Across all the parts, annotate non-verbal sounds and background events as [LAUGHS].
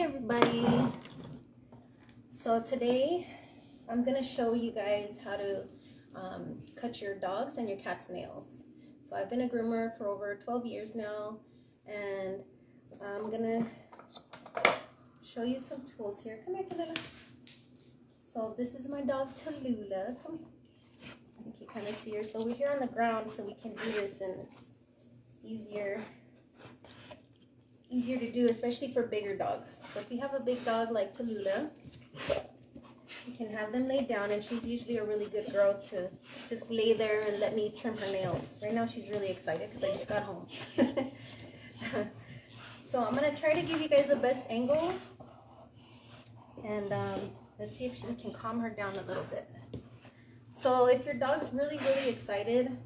everybody. So today I'm gonna show you guys how to um, cut your dogs and your cat's nails. So I've been a groomer for over 12 years now and I'm gonna show you some tools here. Come here Tallulah. So this is my dog Tallulah. Come here. I think you kind of see her. So we're here on the ground so we can do this and it's easier easier to do, especially for bigger dogs. So if you have a big dog like Tallulah, you can have them laid down, and she's usually a really good girl to just lay there and let me trim her nails. Right now she's really excited because I just got home. [LAUGHS] so I'm going to try to give you guys the best angle, and um, let's see if we can calm her down a little bit. So if your dog's really, really excited,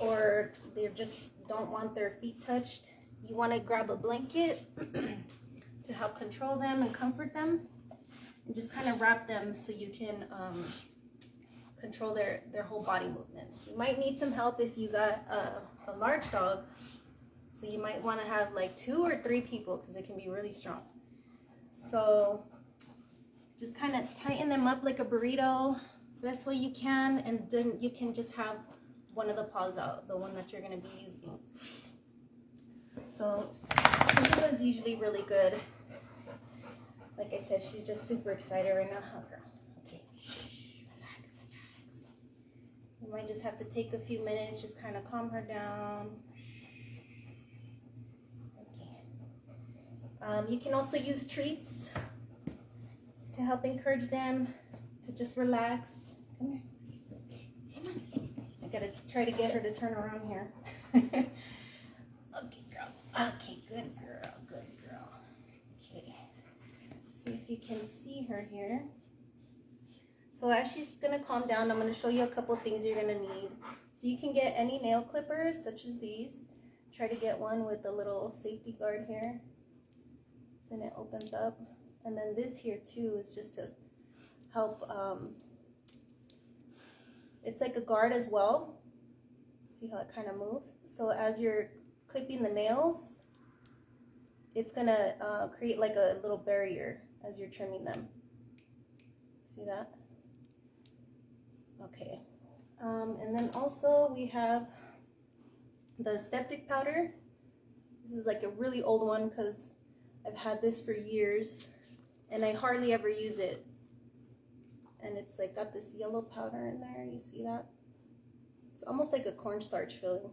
or they just don't want their feet touched, you want to grab a blanket [CLEARS THROAT] to help control them and comfort them and just kind of wrap them so you can um, control their, their whole body movement. You might need some help if you got a, a large dog. So you might want to have like two or three people because it can be really strong. So just kind of tighten them up like a burrito best way you can and then you can just have one of the paws out, the one that you're going to be using. So is usually really good. Like I said, she's just super excited right now. Huh, girl? Okay, relax, relax. You might just have to take a few minutes, just kind of calm her down. Okay. Um, you can also use treats to help encourage them to just relax. Come here. Come on. I gotta try to get her to turn around here. [LAUGHS] okay. Good girl, good girl. Okay, see if you can see her here. So as she's gonna calm down, I'm gonna show you a couple things you're gonna need. So you can get any nail clippers, such as these. Try to get one with a little safety guard here. So then it opens up. And then this here too is just to help, um, it's like a guard as well. See how it kind of moves? So as you're clipping the nails, it's gonna uh, create like a little barrier as you're trimming them. See that? Okay. Um, and then also we have the Styptic powder. This is like a really old one because I've had this for years and I hardly ever use it. And it's like got this yellow powder in there. You see that? It's almost like a cornstarch filling,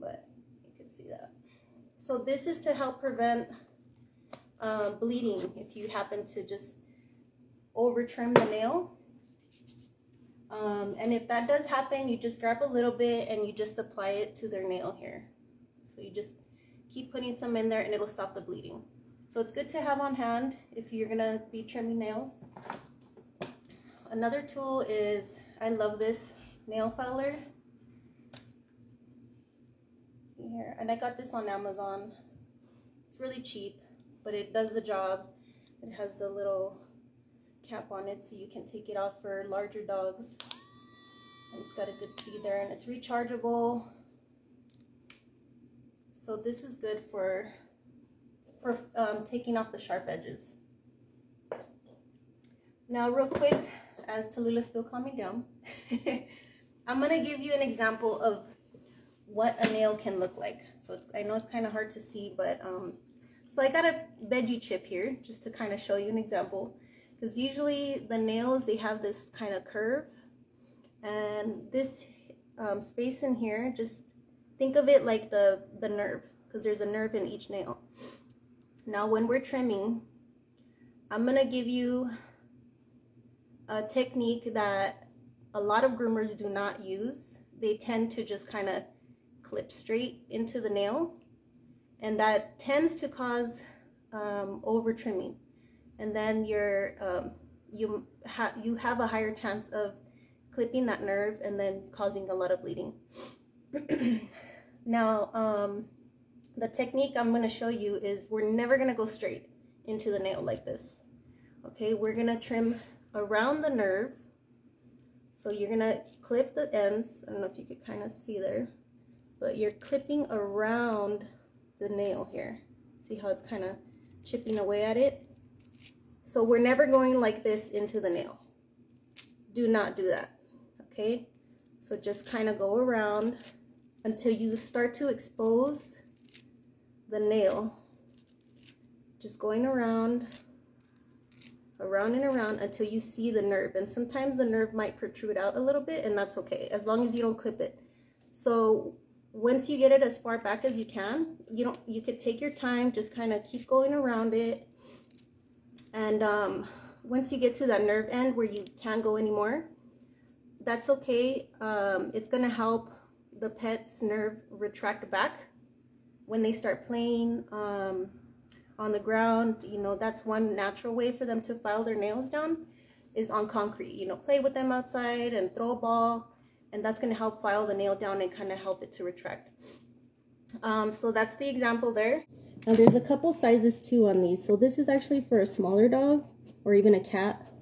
but see that. So this is to help prevent uh, bleeding if you happen to just over trim the nail. Um, and if that does happen, you just grab a little bit and you just apply it to their nail here. So you just keep putting some in there and it'll stop the bleeding. So it's good to have on hand if you're gonna be trimming nails. Another tool is, I love this nail filer here. And I got this on Amazon. It's really cheap, but it does the job. It has a little cap on it so you can take it off for larger dogs. And it's got a good speed there and it's rechargeable. So this is good for for um, taking off the sharp edges. Now real quick, as Tallulah's still calming down, [LAUGHS] I'm going to give you an example of what a nail can look like. So I know it's kind of hard to see, but um, so I got a veggie chip here just to kind of show you an example. Because usually the nails, they have this kind of curve. And this um, space in here, just think of it like the, the nerve. Because there's a nerve in each nail. Now when we're trimming, I'm going to give you a technique that a lot of groomers do not use. They tend to just kind of clip straight into the nail and that tends to cause um, over trimming and then you're um, you have you have a higher chance of clipping that nerve and then causing a lot of bleeding. [CLEARS THROAT] Now um, the technique I'm going to show you is we're never going to go straight into the nail like this. Okay we're going to trim around the nerve. So you're going to clip the ends. I don't know if you could kind of see there but you're clipping around the nail here. See how it's kind of chipping away at it. So we're never going like this into the nail. Do not do that, okay? So just kind of go around until you start to expose the nail. Just going around, around and around until you see the nerve. And sometimes the nerve might protrude out a little bit and that's okay, as long as you don't clip it. So once you get it as far back as you can, you don't you could take your time, just kind of keep going around it. And um, once you get to that nerve end where you can't go anymore, that's okay. Um, it's gonna help the pet's nerve retract back when they start playing um, on the ground. You know, that's one natural way for them to file their nails down is on concrete. You know, play with them outside and throw a ball and that's gonna help file the nail down and kind of help it to retract. Um, so that's the example there. Now there's a couple sizes too on these. So this is actually for a smaller dog or even a cat.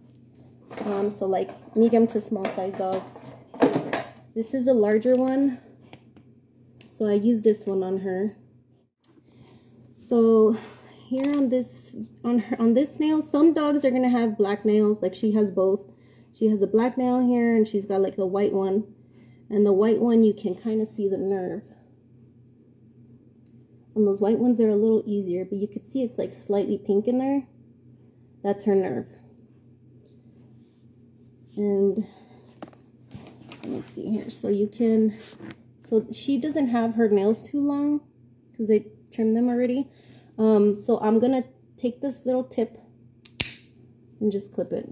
Um, so like medium to small size dogs. This is a larger one. So I use this one on her. So here on this on her on this nail, some dogs are gonna have black nails, like she has both. She has a black nail here and she's got like a white one. And the white one you can kind of see the nerve. And those white ones are a little easier, but you can see it's like slightly pink in there. That's her nerve. And let me see here. So you can, so she doesn't have her nails too long because I trimmed them already. Um, so I'm going to take this little tip and just clip it.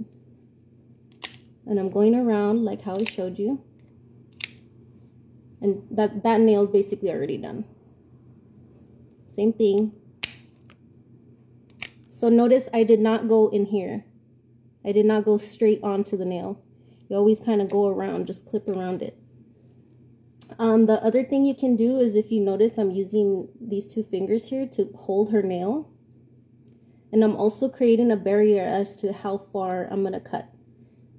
And I'm going around like how I showed you. And that, that nail is basically already done. Same thing. So notice I did not go in here. I did not go straight onto the nail. You always kind of go around, just clip around it. Um, the other thing you can do is if you notice I'm using these two fingers here to hold her nail. And I'm also creating a barrier as to how far I'm to cut.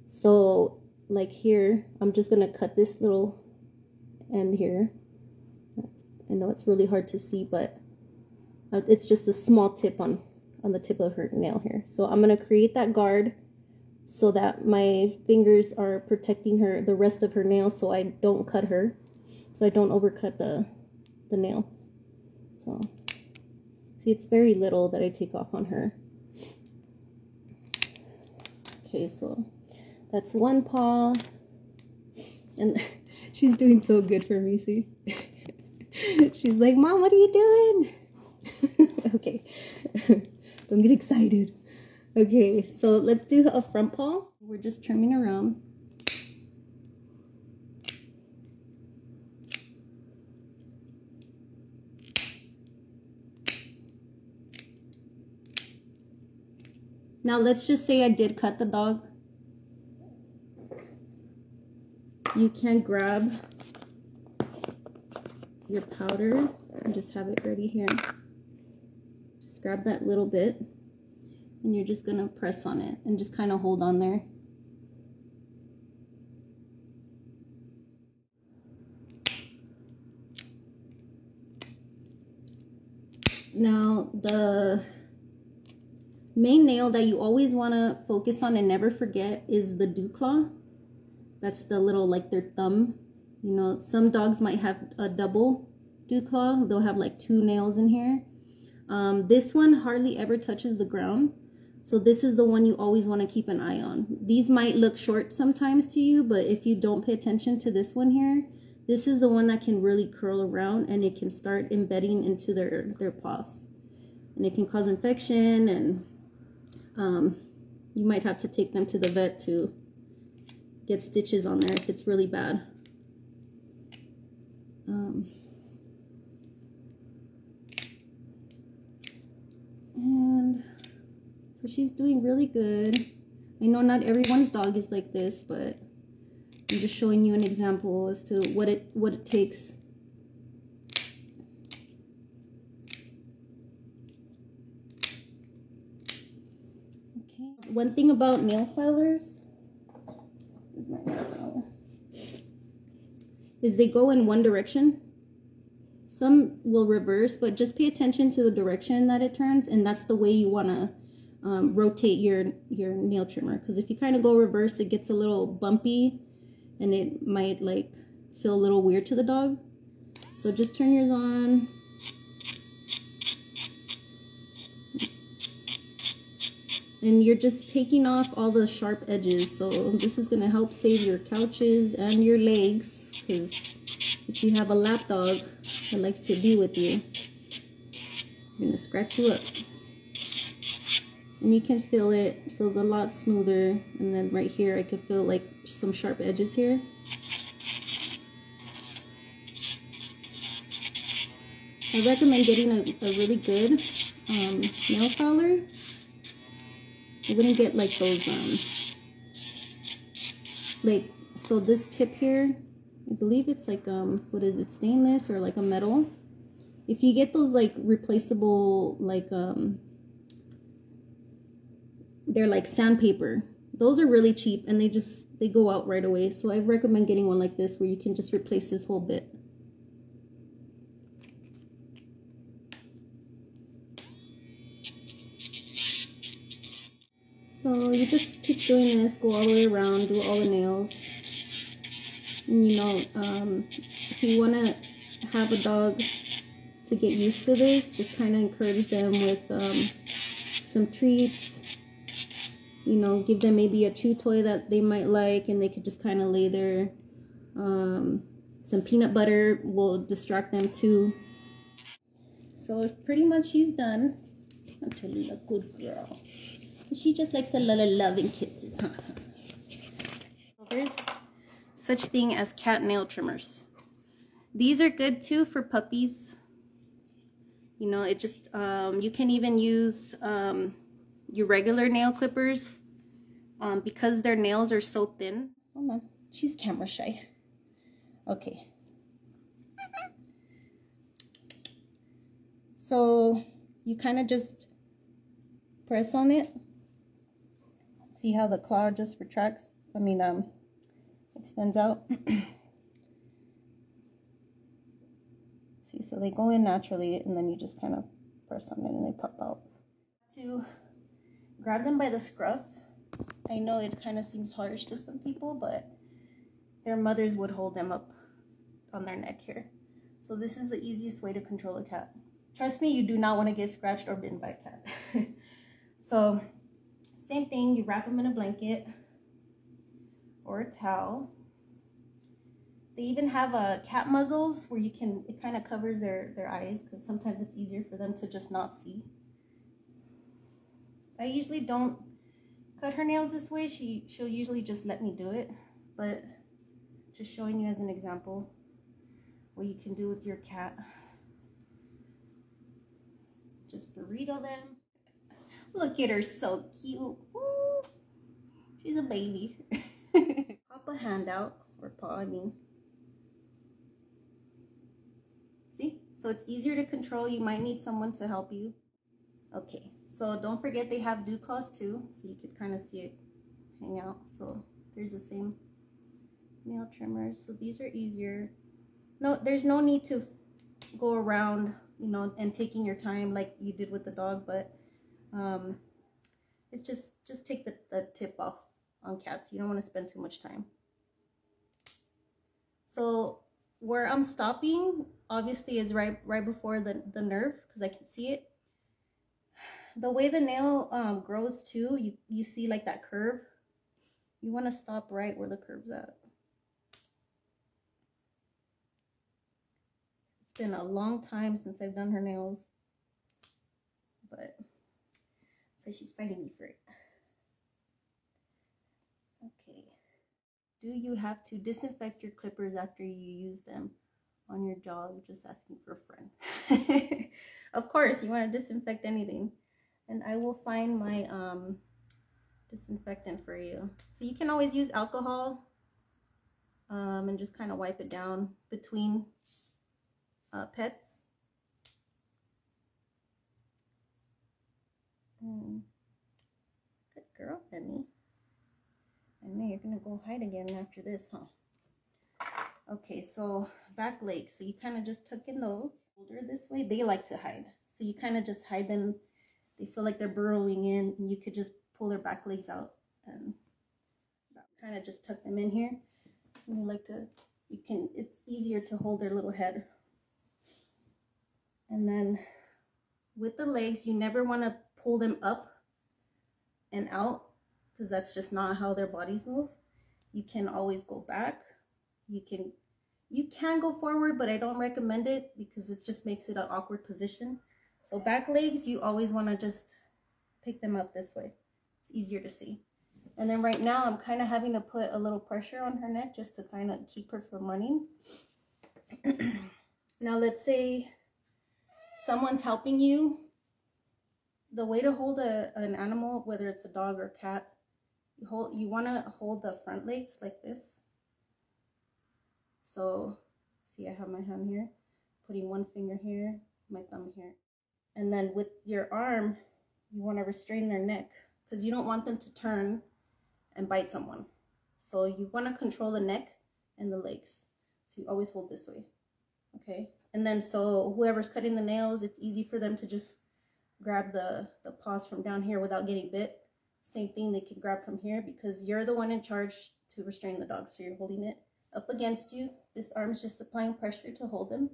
So like here, I'm just to cut this little end here. I know it's really hard to see, but uh, it's just a small tip on, on the tip of her nail here. So I'm going to create that guard so that my fingers are protecting her, the rest of her nail, so I don't cut her, so I don't overcut the, the nail. So, see, it's very little that I take off on her. Okay, so that's one paw. And [LAUGHS] she's doing so good for me, see? [LAUGHS] she's like, Mom, what are you doing? [LAUGHS] okay, [LAUGHS] don't get excited. Okay, so let's do a front paw. We're just trimming around. Now let's just say I did cut the dog. You can grab your powder and just have it ready here. Just grab that little bit and you're just gonna press on it and just kind of hold on there. Now the main nail that you always want to focus on and never forget is the dew claw. That's the little like their thumb. You know, some dogs might have a double dew claw. They'll have like two nails in here. Um, this one hardly ever touches the ground. So this is the one you always want to keep an eye on. These might look short sometimes to you, but if you don't pay attention to this one here, this is the one that can really curl around and it can start embedding into their, their paws. And it can cause infection and um, you might have to take them to the vet to get stitches on there if it's really bad. Um, and so she's doing really good. I know not everyone's dog is like this, but I'm just showing you an example as to what it what it takes. Okay. One thing about nail filers is they go in one direction. some will reverse, but just pay attention to the direction that it turns, and that's the way you want to um, rotate your your nail trimmer. Because if you kind of go reverse, it gets a little bumpy, and it might like feel a little weird to the dog. So just turn yours on. And you're just taking off all the sharp edges. So this is going to help save your couches and your legs. Because if you have a lap dog that likes to be with you, going to scratch you up. And you can feel it. it. feels a lot smoother. And then right here, I can feel like some sharp edges here. I recommend getting a, a really good um, nail filer. I wouldn't get like those, um, like, so this tip here, I believe it's like, um, what is it, stainless or like a metal. If you get those like replaceable, like, um, they're like sandpaper. Those are really cheap and they just, they go out right away. So I recommend getting one like this where you can just replace this whole bit. So you just keep doing this, go all the way around, do all the nails. And you know, um, if you want to have a dog to get used to this, just kind of encourage them with um, some treats. You know, give them maybe a chew toy that they might like and they could just kind of lay there. Um, some peanut butter will distract them too. So pretty much she's done. I'm telling you, a good girl. She just likes a lot of loving kisses, huh? There's such thing as cat nail trimmers. These are good too for puppies. You know, it just, um, you can even use um, your regular nail clippers um, because their nails are so thin. Hold on, she's camera shy. Okay. So you kind of just press on it See how the claw just retracts? I mean, um, extends out. [CLEARS THROAT] See, so they go in naturally and then you just kind of press on it and they pop out. To grab them by the scruff. I know it kind of seems harsh to some people, but their mothers would hold them up on their neck here. So this is the easiest way to control a cat. Trust me, you do not want to get scratched or bitten by a cat. [LAUGHS] so same thing, you wrap them in a blanket or a towel. They even have a uh, cat muzzles where you can, it kind of covers their, their eyes because sometimes it's easier for them to just not see. I usually don't cut her nails this way. She, she'll usually just let me do it, but just showing you as an example what you can do with your cat. Just burrito them. Look at her, so cute. Ooh, she's a baby. [LAUGHS] [LAUGHS] Pop a hand out, or paw, I mean. See? So it's easier to control. You might need someone to help you. Okay, so don't forget they have dew claws too, so you could kind of see it hang out. So there's the same nail trimmers. So these are easier. No, there's no need to go around, you know, and taking your time like you did with the dog, but um, it's just, just take the, the tip off on cats. You don't want to spend too much time. So where I'm stopping, obviously is right, right before the, the nerve because I can see it. The way the nail um, grows too, you, you see like that curve. You want to stop right where the curve's at. It's been a long time since I've done her nails. But so she's fighting me for it. Okay. Do you have to disinfect your clippers after you use them on your dog? Just asking for a friend. [LAUGHS] of course, you want to disinfect anything. And I will find my um, disinfectant for you. So you can always use alcohol um, and just kind of wipe it down between uh, pets. Mm. Good girl, Penny. I know you're going to go hide again after this, huh? Okay, so back legs. So you kind of just tuck in those. older this way, they like to hide. So you kind of just hide them. They feel like they're burrowing in and you could just pull their back legs out and kind of just tuck them in here. And you like to, you can, it's easier to hold their little head. And then with the legs, you never want to pull them up and out because that's just not how their bodies move. You can always go back. You can you can go forward, but I don't recommend it because it just makes it an awkward position. So back legs, you always want to just pick them up this way. It's easier to see. And then right now, I'm kind of having to put a little pressure on her neck just to kind of keep her from running. [CLEARS THROAT] now, let's say someone's helping you. The way to hold a, an animal, whether it's a dog or cat, you hold you want to hold the front legs like this so see, I have my hand here, putting one finger here, my thumb here. And then with your arm, you want to restrain their neck because you don't want them to turn and bite someone. So you want to control the neck and the legs. So you always hold this way. Okay. And then so whoever's cutting the nails, it's easy for them to just grab the, the paws from down here without getting bit. Same thing, they can grab from here because you're the one in charge to restrain the dog. So you're holding it up against you. This arm is just applying pressure to hold them,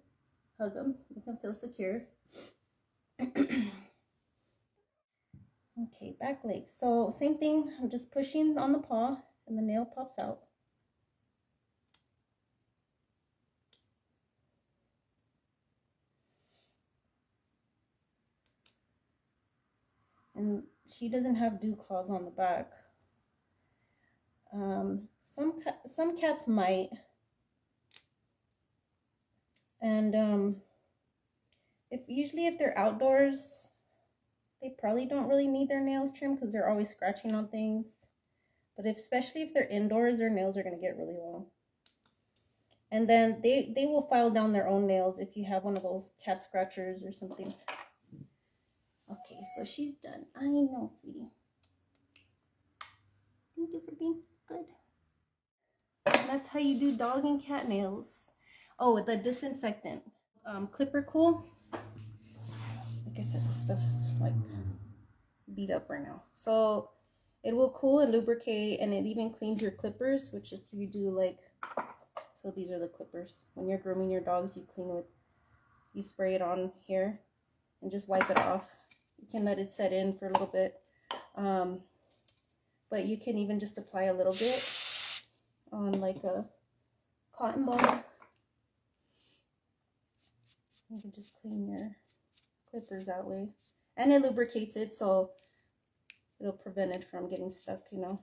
hug them, make them feel secure. [CLEARS THROAT] okay, back leg. So same thing, I'm just pushing on the paw and the nail pops out. And she doesn't have dew claws on the back. Um, some some cats might. And um, if usually if they're outdoors, they probably don't really need their nails trimmed because they're always scratching on things. But if, especially if they're indoors, their nails are going to get really long. And then they, they will file down their own nails if you have one of those cat scratchers or something. So she's done. I know, sweetie. Thank you for being good. That's how you do dog and cat nails. Oh, the disinfectant. Um, Clipper Cool. Like I said, this stuff's like beat up right now. So it will cool and lubricate and it even cleans your clippers, which if you do like, so these are the clippers. When you're grooming your dogs, you clean with, you spray it on here and just wipe it off. You can let it set in for a little bit. Um, but you can even just apply a little bit on like a cotton ball. You can just clean your clippers that way. And it lubricates it so it'll prevent it from getting stuck, you know.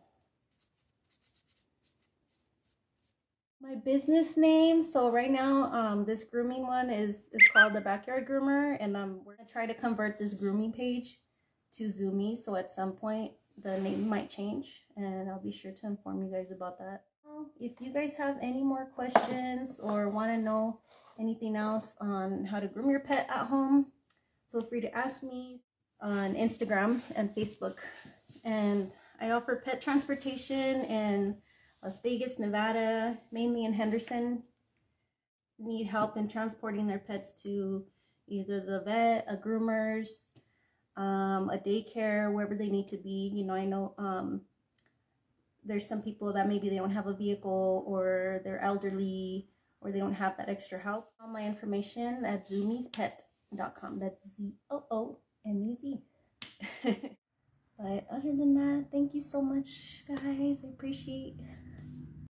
My business name, so right now um, this grooming one is, is called the Backyard Groomer and um, we're going to try to convert this grooming page to Zoomez. So at some point the name might change and I'll be sure to inform you guys about that if you guys have any more questions or want to know anything else on how to groom your pet at home, feel free to ask me on Instagram and Facebook. And I offer pet transportation in Las Vegas, Nevada, mainly in Henderson. Need help in transporting their pets to either the vet, a groomer's, um, a daycare, wherever they need to be. You know, I know um, there's some people that maybe they don't have a vehicle or they're elderly or they don't have that extra help. All my information at zoomezpet.com. That's Z-O-O-M-E-Z. [LAUGHS] but other than that, thank you so much, guys. I appreciate